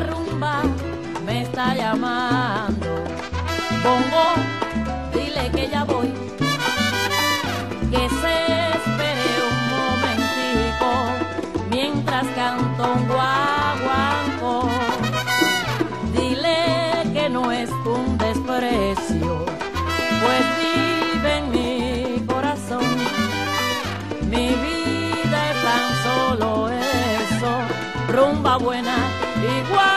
Rumba me está llamando. Bongo, dile que ya voy. Que se espere un momentico mientras canto un guaguanco. Dile que no es un desprecio, pues vive en mi corazón. Mi vida es tan solo eso, rumba buena igual.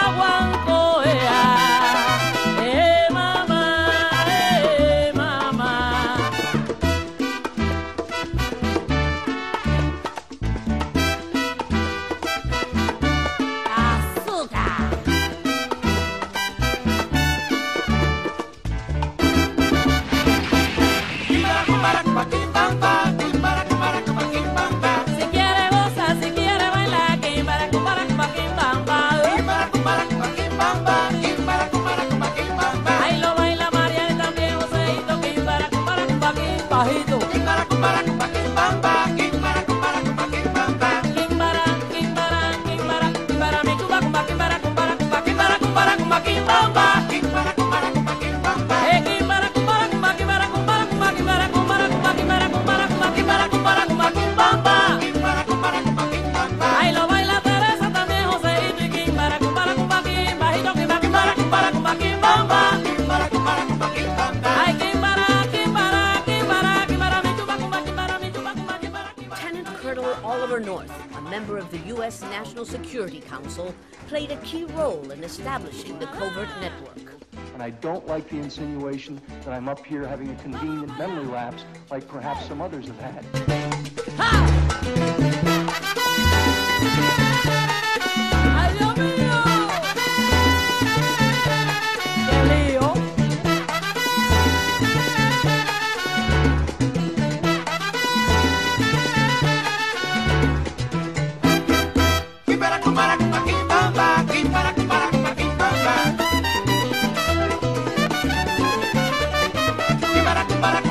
Quimbajito. ¡Kimbara, cumbara, cumba, kimbamba! Colonel Oliver North, a member of the U.S. National Security Council, played a key role in establishing the covert network. And I don't like the insinuation that I'm up here having a convenient memory lapse like perhaps some others have had. ¡Ay, ¡Kimbara,